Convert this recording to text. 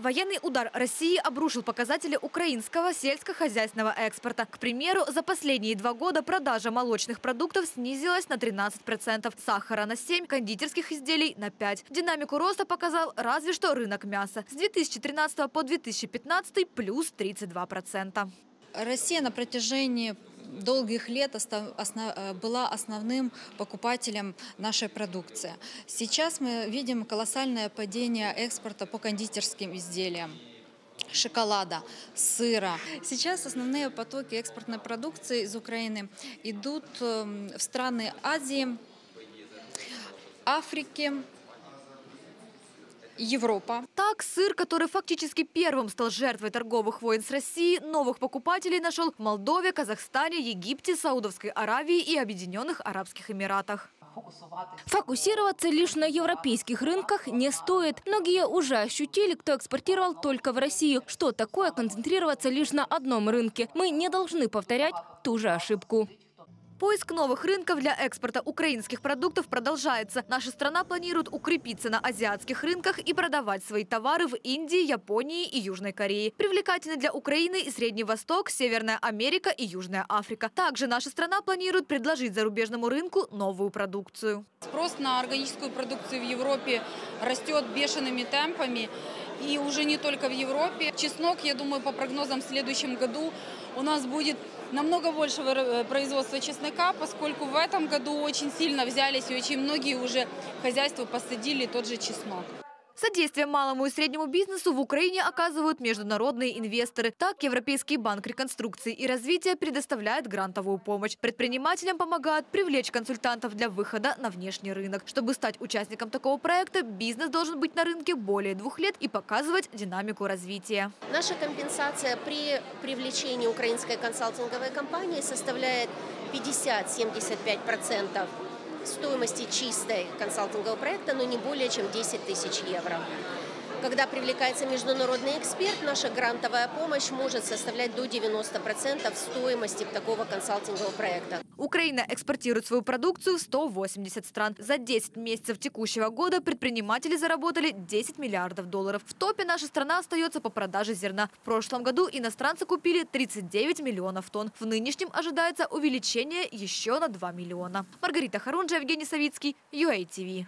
Военный удар России обрушил показатели украинского сельскохозяйственного экспорта. К примеру, за последние два года продажа молочных продуктов снизилась на 13%, сахара на 7%, кондитерских изделий на 5%. Динамику роста показал разве что рынок мяса. С 2013 по 2015 плюс 32%. Россия на протяжении долгих лет э, была основным покупателем нашей продукции. Сейчас мы видим колоссальное падение экспорта по кондитерским изделиям шоколада, сыра. Сейчас основные потоки экспортной продукции из Украины идут эм, в страны Азии, Африки, Европа. Так, сыр, который фактически первым стал жертвой торговых войн с Россией, новых покупателей нашел в Молдове, Казахстане, Египте, Саудовской Аравии и Объединенных Арабских Эмиратах. Фокусироваться лишь на европейских рынках не стоит. Многие уже ощутили, кто экспортировал только в Россию. Что такое концентрироваться лишь на одном рынке? Мы не должны повторять ту же ошибку. Поиск новых рынков для экспорта украинских продуктов продолжается. Наша страна планирует укрепиться на азиатских рынках и продавать свои товары в Индии, Японии и Южной Корее. Привлекательны для Украины и Средний Восток, Северная Америка и Южная Африка. Также наша страна планирует предложить зарубежному рынку новую продукцию. Спрос на органическую продукцию в Европе растет бешеными темпами. И уже не только в Европе. Чеснок, я думаю, по прогнозам в следующем году у нас будет намного больше э, производства чеснока, поскольку в этом году очень сильно взялись и очень многие уже хозяйства посадили тот же чеснок. Содействие малому и среднему бизнесу в Украине оказывают международные инвесторы. Так, Европейский банк реконструкции и развития предоставляет грантовую помощь. Предпринимателям помогают привлечь консультантов для выхода на внешний рынок. Чтобы стать участником такого проекта, бизнес должен быть на рынке более двух лет и показывать динамику развития. Наша компенсация при привлечении украинской консалтинговой компании составляет 50-75% стоимости чистой консалтингового проекта, но не более чем 10 тысяч евро. Когда привлекается международный эксперт, наша грантовая помощь может составлять до 90% стоимости такого консалтингового проекта. Украина экспортирует свою продукцию в 180 стран. За 10 месяцев текущего года предприниматели заработали 10 миллиардов долларов. В топе наша страна остается по продаже зерна. В прошлом году иностранцы купили 39 миллионов тонн. В нынешнем ожидается увеличение еще на 2 миллиона. Маргарита Харунжа, Евгений Савицкий, UATV.